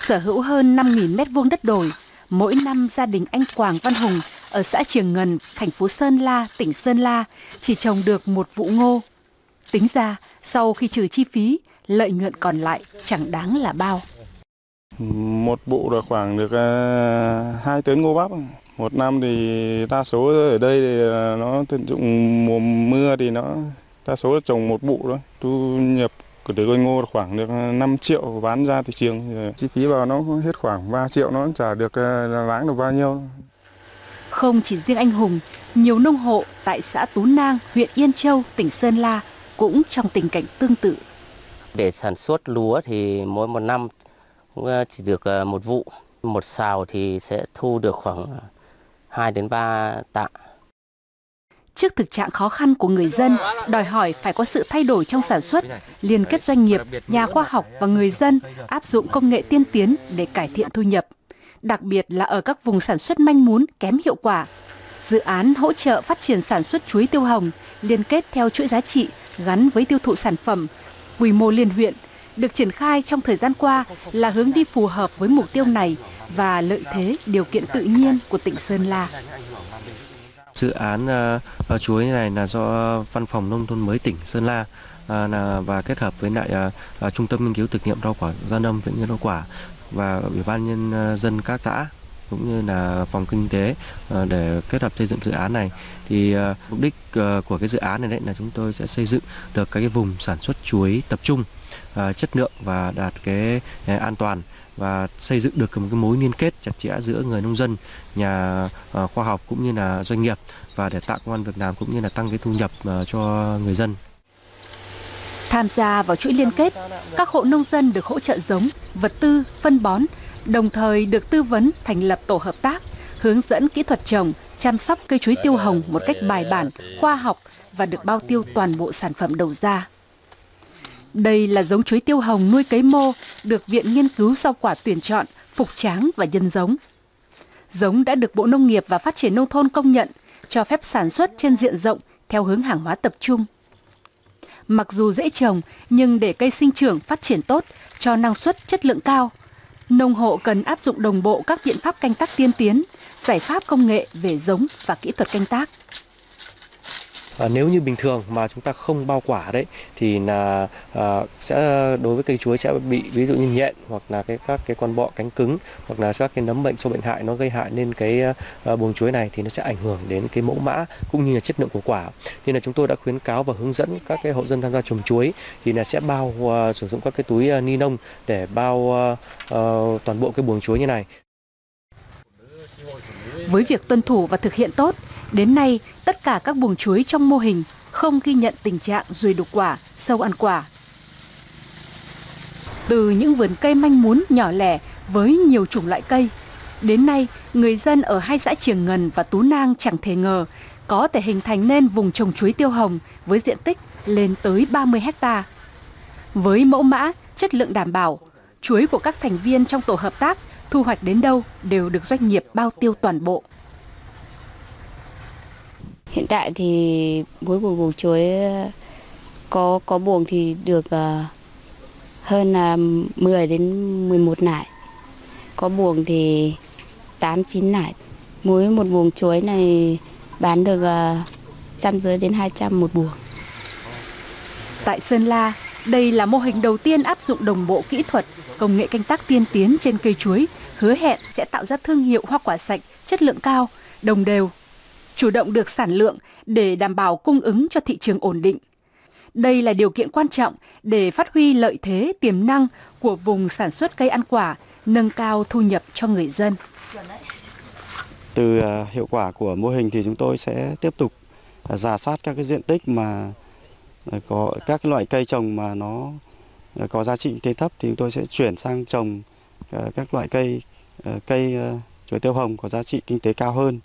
Sở hữu hơn 5.000 mét vuông đất đồi, mỗi năm gia đình anh Quảng Văn Hùng ở xã Triềng Ngần, thành phố Sơn La, tỉnh Sơn La chỉ trồng được một vụ ngô. Tính ra, sau khi trừ chi phí, lợi nhuận còn lại chẳng đáng là bao. Một vụ là khoảng được uh, 2 tấn ngô bắp. Một năm thì đa số ở đây thì nó tận dụng mùa mưa thì nó đa số là trồng một vụ thôi. Thu nhập của từ cây ngô khoảng được 5 triệu bán ra thị trường. Chi phí vào nó hết khoảng 3 triệu nó trả được láng được bao nhiêu. Không chỉ riêng anh Hùng, nhiều nông hộ tại xã Tú Nang, huyện Yên Châu, tỉnh Sơn La cũng trong tình cảnh tương tự. Để sản xuất lúa thì mỗi một năm cũng chỉ được một vụ. Một xào thì sẽ thu được khoảng 2 đến 3 tạ. Trước thực trạng khó khăn của người dân, đòi hỏi phải có sự thay đổi trong sản xuất, liên kết doanh nghiệp, nhà khoa học và người dân áp dụng công nghệ tiên tiến để cải thiện thu nhập. Đặc biệt là ở các vùng sản xuất manh mún kém hiệu quả. Dự án hỗ trợ phát triển sản xuất chuối tiêu hồng liên kết theo chuỗi giá trị gắn với tiêu thụ sản phẩm, quy mô liên huyện được triển khai trong thời gian qua là hướng đi phù hợp với mục tiêu này và lợi thế điều kiện tự nhiên của tỉnh Sơn La. Dự án ờ, ờ, uh, chuối này là do Văn phòng Nông thôn mới tỉnh Sơn La uh, là, và kết hợp với lại uh, Trung tâm nghiên cứu thực nghiệm rau quả gia nâm viện nghiên rau quả và Ủy ban nhân dân các xã cũng như là phòng kinh tế ờ, để kết hợp xây dựng dự án này thì ờ, mục đích ờ, của cái dự án này đấy là chúng tôi sẽ xây dựng được cái vùng sản xuất chuối tập trung chất lượng và đạt cái an toàn và xây dựng được một cái mối liên kết chặt chẽ giữa người nông dân, nhà khoa học cũng như là doanh nghiệp và để tạo công an việc làm cũng như là tăng cái thu nhập cho người dân. Tham gia vào chuỗi liên kết, các hộ nông dân được hỗ trợ giống, vật tư, phân bón, đồng thời được tư vấn thành lập tổ hợp tác, hướng dẫn kỹ thuật trồng, chăm sóc cây chuối tiêu hồng một cách bài bản, khoa học và được bao tiêu toàn bộ sản phẩm đầu ra. Đây là giống chuối tiêu hồng nuôi cấy mô được Viện Nghiên cứu Rau quả tuyển chọn, phục tráng và nhân giống. Giống đã được Bộ Nông nghiệp và Phát triển Nông thôn công nhận, cho phép sản xuất trên diện rộng theo hướng hàng hóa tập trung. Mặc dù dễ trồng, nhưng để cây sinh trưởng phát triển tốt, cho năng suất chất lượng cao, nông hộ cần áp dụng đồng bộ các biện pháp canh tác tiên tiến, giải pháp công nghệ về giống và kỹ thuật canh tác. À, nếu như bình thường mà chúng ta không bao quả đấy thì là à, sẽ đối với cây chuối sẽ bị ví dụ như nhện hoặc là cái các cái con bọ cánh cứng hoặc là các cái nấm bệnh sâu bệnh hại nó gây hại lên cái à, buồng chuối này thì nó sẽ ảnh hưởng đến cái mẫu mã cũng như là chất lượng của quả. Nên là chúng tôi đã khuyến cáo và hướng dẫn các cái hộ dân tham gia trồng chuối thì là sẽ bao uh, sử dụng các cái túi uh, ni lông để bao uh, uh, toàn bộ cái buồng chuối như này. Với việc tuân thủ và thực hiện tốt Đến nay, tất cả các buồng chuối trong mô hình không ghi nhận tình trạng ruồi đục quả, sâu ăn quả. Từ những vườn cây manh mún nhỏ lẻ với nhiều chủng loại cây, đến nay người dân ở hai xã Triềng Ngần và Tú Nang chẳng thể ngờ có thể hình thành nên vùng trồng chuối tiêu hồng với diện tích lên tới 30 hecta. Với mẫu mã, chất lượng đảm bảo, chuối của các thành viên trong tổ hợp tác thu hoạch đến đâu đều được doanh nghiệp bao tiêu toàn bộ. Hiện tại thì mỗi một buồng chuối ờ, có có buồng thì được ờ, hơn là 10 đến 11 nải. Có buồng thì 8 9 nải. Mỗi một buồng chuối này bán được uh, trăm dưới đến 200 một buồng. Tại Sơn La, đây là mô hình đầu tiên áp dụng đồng bộ kỹ thuật, công nghệ canh tác tiên tiến trên cây chuối, hứa hẹn sẽ tạo ra thương hiệu hoa quả sạch, chất lượng cao, đồng đều chủ động được sản lượng để đảm bảo cung ứng cho thị trường ổn định. Đây là điều kiện quan trọng để phát huy lợi thế tiềm năng của vùng sản xuất cây ăn quả, nâng cao thu nhập cho người dân. Từ à, hiệu quả của mô hình thì chúng tôi sẽ tiếp tục à, giả soát các cái diện tích mà à, có các loại cây trồng mà nó có giá trị kinh tế thấp thì chúng tôi sẽ chuyển sang trồng các loại cây cây chuối tiêu hồng có giá trị kinh tế cao hơn.